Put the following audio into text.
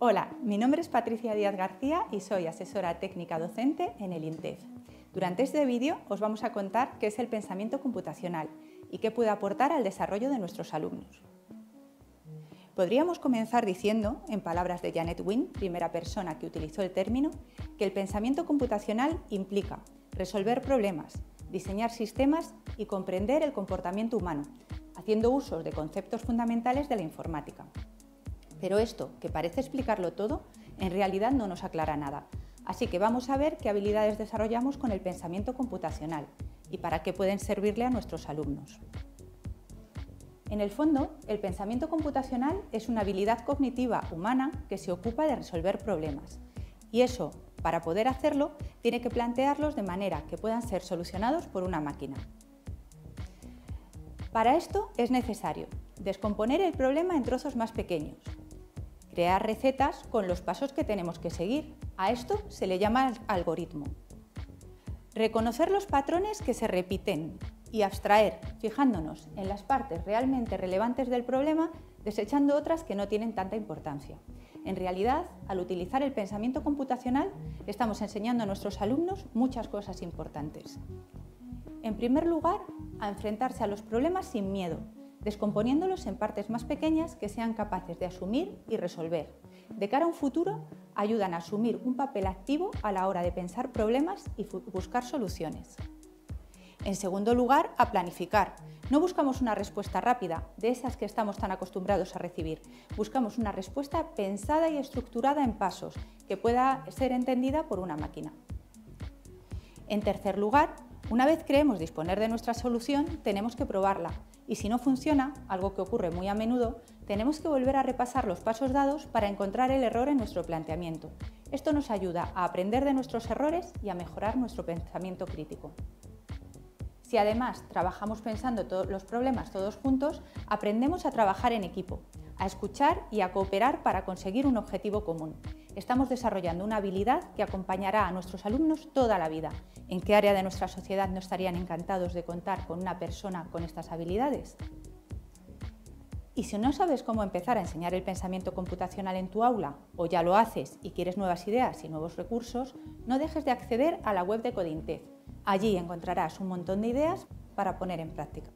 Hola, mi nombre es Patricia Díaz García y soy asesora técnica docente en el INTEF. Durante este vídeo os vamos a contar qué es el pensamiento computacional y qué puede aportar al desarrollo de nuestros alumnos. Podríamos comenzar diciendo, en palabras de Janet Wynne, primera persona que utilizó el término, que el pensamiento computacional implica resolver problemas, diseñar sistemas y comprender el comportamiento humano, haciendo usos de conceptos fundamentales de la informática. Pero esto, que parece explicarlo todo, en realidad no nos aclara nada. Así que vamos a ver qué habilidades desarrollamos con el pensamiento computacional y para qué pueden servirle a nuestros alumnos. En el fondo, el pensamiento computacional es una habilidad cognitiva humana que se ocupa de resolver problemas. Y eso, para poder hacerlo, tiene que plantearlos de manera que puedan ser solucionados por una máquina. Para esto es necesario descomponer el problema en trozos más pequeños, crear recetas con los pasos que tenemos que seguir. A esto se le llama algoritmo. Reconocer los patrones que se repiten y abstraer, fijándonos en las partes realmente relevantes del problema, desechando otras que no tienen tanta importancia. En realidad, al utilizar el pensamiento computacional, estamos enseñando a nuestros alumnos muchas cosas importantes. En primer lugar, a enfrentarse a los problemas sin miedo, descomponiéndolos en partes más pequeñas que sean capaces de asumir y resolver. De cara a un futuro, ayudan a asumir un papel activo a la hora de pensar problemas y buscar soluciones. En segundo lugar, a planificar. No buscamos una respuesta rápida, de esas que estamos tan acostumbrados a recibir. Buscamos una respuesta pensada y estructurada en pasos, que pueda ser entendida por una máquina. En tercer lugar, una vez creemos disponer de nuestra solución, tenemos que probarla y si no funciona, algo que ocurre muy a menudo, tenemos que volver a repasar los pasos dados para encontrar el error en nuestro planteamiento. Esto nos ayuda a aprender de nuestros errores y a mejorar nuestro pensamiento crítico. Si además trabajamos pensando los problemas todos juntos, aprendemos a trabajar en equipo, a escuchar y a cooperar para conseguir un objetivo común. Estamos desarrollando una habilidad que acompañará a nuestros alumnos toda la vida. ¿En qué área de nuestra sociedad no estarían encantados de contar con una persona con estas habilidades? Y si no sabes cómo empezar a enseñar el pensamiento computacional en tu aula, o ya lo haces y quieres nuevas ideas y nuevos recursos, no dejes de acceder a la web de Codintez. Allí encontrarás un montón de ideas para poner en práctica.